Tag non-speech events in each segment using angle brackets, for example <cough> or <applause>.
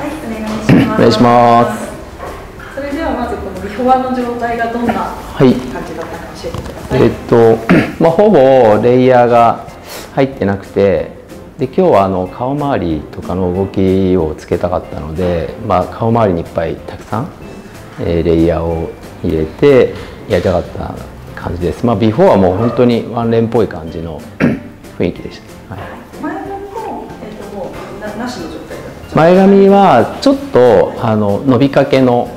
はい、お願いします。お願いします。それではまずこのビフォアの状態がどんなはい。感じだったか教えてください。えっと、まあ、ほぼレイヤーが入ってなくてで今日はあの顔周りとかの動きをつけたかったので、まあ、顔周りにいっぱいたくさん、えーレイヤーを入れてやりたかった感じです、まあ、ビフォーはもう本当にワンレンっぽい感じの <coughs> 雰囲気でした、はい、前髪はちょっとあの伸びかけの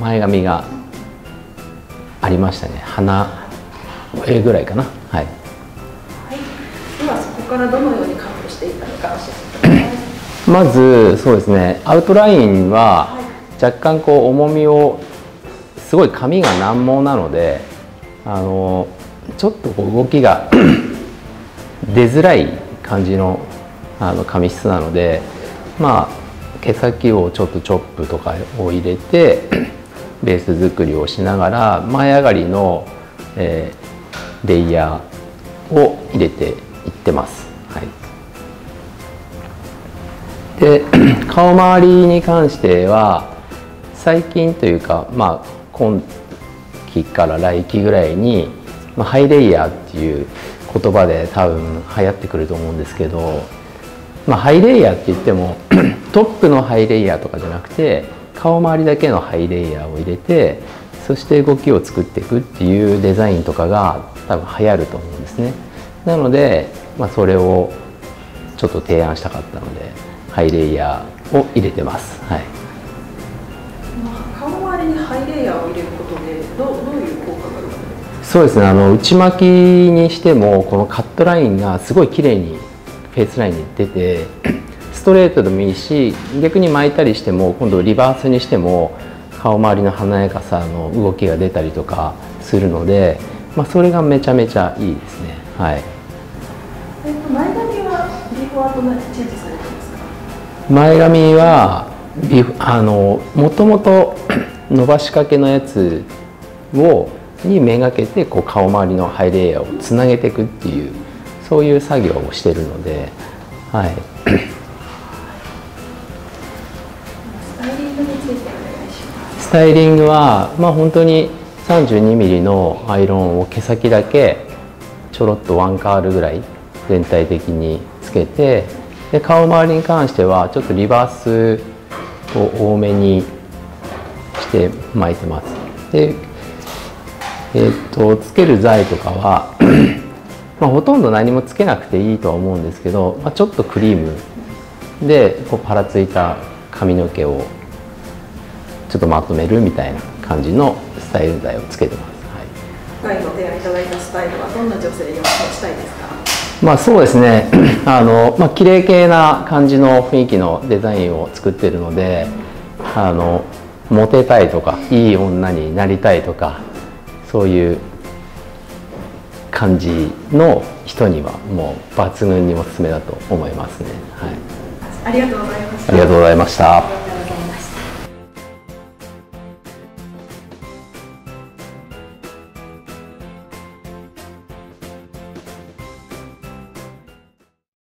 前髪がありましたね。鼻上ぐらいかな。はい。はい。ではそこからどのようにカットしていったのか教えてください。まずそうですね。アウトラインは若干こう重みをすごい髪が難毛なのであのちょっとこう動きが出づらい感じのあの髪質なのでまあ毛先をちょっとチョップとかを入れて <clears throat> ベース作りをしながら前上がりの、えーレイヤーを入れていってます。はいで <clears throat> 顔周りに関しては最近というかまあ今期から来期ぐらいに、まあ、ハイレイヤーっていう言葉で多分流行ってくると思うんですけど、まあ、ハイレイヤーって言っても <clears throat> トップのハイレイヤーとかじゃなくて顔周りだけのハイレイヤーを入れてそして動きを作っていくっていうデザインとかが多分流行ると思うんですね。なので、まあ、それをちょっと提案したかったのでハイレイヤーを入れてます。はい顔周りにハイレイヤーを入れることでどうどういう効果があるか？そうですねあの内巻きにしてもこのカットラインがすごい綺麗にフェイスラインに出てストレートでもいいし逆に巻いたりしても今度リバースにしても顔周りの華やかさの動きが出たりとかするので、まあ、それがめちゃめちゃいいですね。はい、えっと前髪はあのもともと <coughs> 伸ばしかけのやつをにめがけてこう顔周りのハイレイヤーをつなげていくっていうそういう作業をしてるので、はい、スタイリングはまあ本当に 32mm のアイロンを毛先だけちょろっとワンカールぐらい全体的につけてで顔周りに関してはちょっとリバースを多めにして巻いてます。でえーっとつける材とかはまあほとんど何もつけなくていいとは思うんですけど、まあ、ちょっとクリームでこうパラついた髪の毛をちょっとまとめるみたいな感じのスタイル剤をつけてます、はい、今回ご提案いただいたスタイルはどんな女性にしたいですか？まあそうですね。<clears throat> あの、まあ綺麗系な感じの雰囲気のデザインを作ってるのであのモテたいとかいい女になりたいとかそういう感じの人にはもう抜群におすすめだと思いますね、はい、ありがとうございました。ありがとうございました